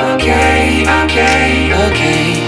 okay, okay, okay.